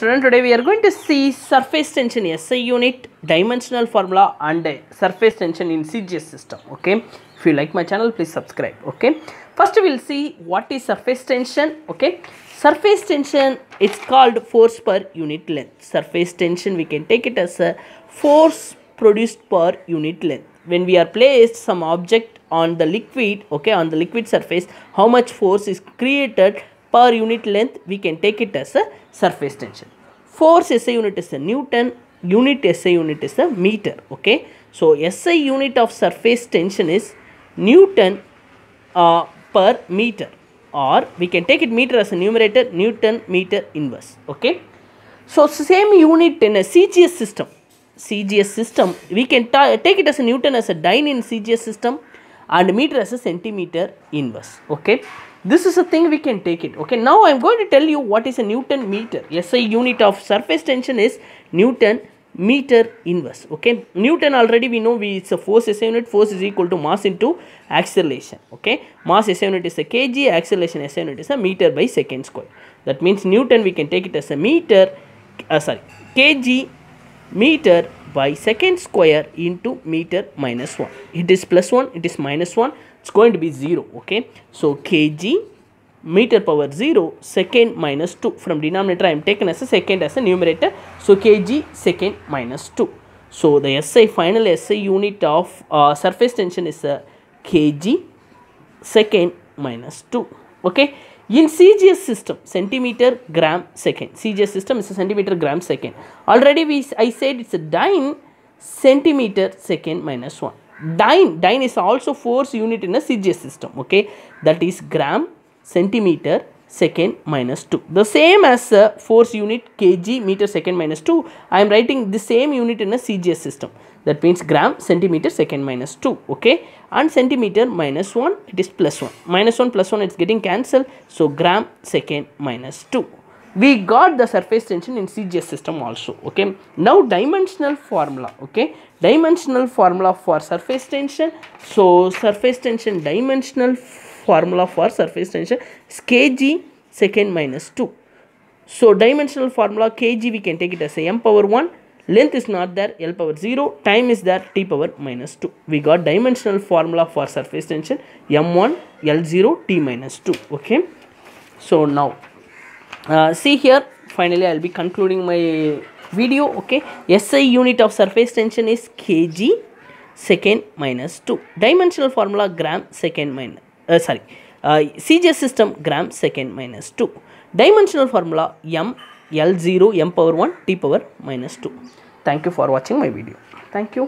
Student, today we are going to see surface tension SI unit, dimensional formula and surface tension in CGS system. Okay. If you like my channel, please subscribe. Okay. First we will see what is surface tension. Okay. Surface tension it's called force per unit length. Surface tension we can take it as a force produced per unit length. When we are placed some object on the liquid, okay, on the liquid surface, how much force is created per unit length we can take it as a surface tension. Force SI unit is a Newton unit SI unit is a meter okay? So SI unit of surface tension is Newton uh, per meter or we can take it meter as a numerator Newton meter inverse okay? So same unit in a CGS system. CGS system we can take it as a Newton as a dyne in CGS system and meter as a centimeter inverse okay this is a thing we can take it okay? Now i'm going to tell you what is a newton meter. Si unit of surface tension is newton meter inverse okay? Newton already we know we it's a force SI unit force is equal to mass into acceleration okay? Mass SI unit is a kg acceleration SI unit is a meter by second square. That means newton we can take it as a meter uh, sorry kg meter by second square into meter minus 1 it is plus 1 it is minus 1 it's going to be 0 okay? So kg meter power 0 second minus 2 from denominator i am taken as a second as a numerator. So kg second minus 2 so the SI final SI unit of uh, surface tension is a kg second minus 2 okay in CGS system centimeter gram second. CGS system is a centimeter gram second. Already we I said it's a dyne centimeter second minus 1 dyne dyne is also force unit in a CGS system okay? That is gram centimeter second minus 2 the same as a force unit kg meter second minus 2 I am writing the same unit in a CGS system. That means gram centimeter second minus 2 okay? And centimeter minus 1 it is plus 1 minus 1 plus 1 it's getting cancelled. So gram second minus 2 we got the surface tension in CGS system also okay? Now dimensional formula okay? Dimensional formula for surface tension. So surface tension dimensional formula for surface tension is kg second minus 2 so dimensional formula kg we can take it as a m power 1 length is not there l power 0 time is there t power minus 2 we got dimensional formula for surface tension m1 l0 t minus 2 okay? So now uh, see here finally i'll be concluding my video okay? SI unit of surface tension is kg second minus 2 dimensional formula gram second minus uh, sorry uh, CGS system gram second minus 2 dimensional formula m l0 m power 1 t power minus 2 thank you for watching my video thank you